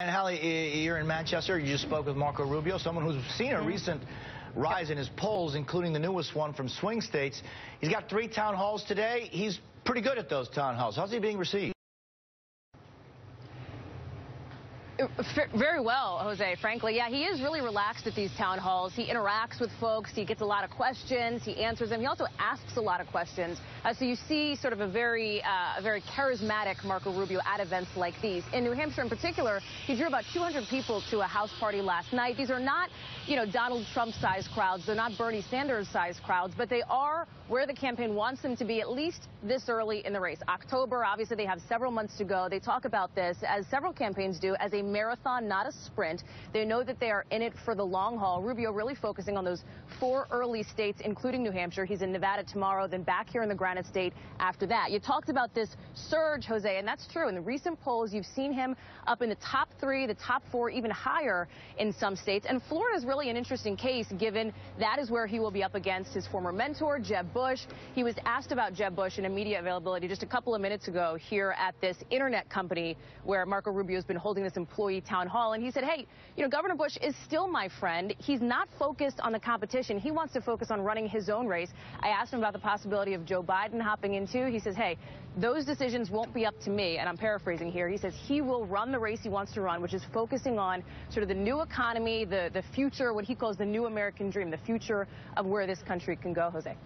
And Hallie, you're in Manchester. You just spoke with Marco Rubio, someone who's seen a mm-hmm. recent rise in his polls, including the newest one from swing states. He's got three town halls today. He's pretty good at those town halls. How's he being received? Very well, Jose, frankly. Yeah, he is really relaxed at these town halls. He interacts with folks. He gets a lot of questions. He answers them. He also asks a lot of questions. Uh, so you see sort of a very, uh, a very charismatic Marco Rubio at events like these. In New Hampshire in particular, he drew about 200 people to a house party last night. These are not, you know, Donald Trump-sized crowds. They're not Bernie Sanders-sized crowds, but they are where the campaign wants them to be at least this early in the race. October, obviously, they have several months to go. They talk about this, as several campaigns do, as a marathon, not a sprint. They know that they are in it for the long haul. Rubio really focusing on those four early states, including New Hampshire. He's in Nevada tomorrow, then back here in the Granite State after that. You talked about this surge, Jose, and that's true. In the recent polls, you've seen him up in the top three, the top four, even higher in some states. And Florida is really an interesting case, given that is where he will be up against his former mentor, Jeb Bush. He was asked about Jeb Bush in a media availability just a couple of minutes ago here at this internet company where Marco Rubio has been holding this employee town hall. And he said, hey, you know, Governor Bush is still my friend. He's not focused on the competition. He wants to focus on running his own race. I asked him about the possibility of Joe Biden hopping in too. He says, hey, those decisions won't be up to me. And I'm paraphrasing here. He says he will run the race he wants to run, which is focusing on sort of the new economy, the, the future, what he calls the new American dream, the future of where this country can go, Jose.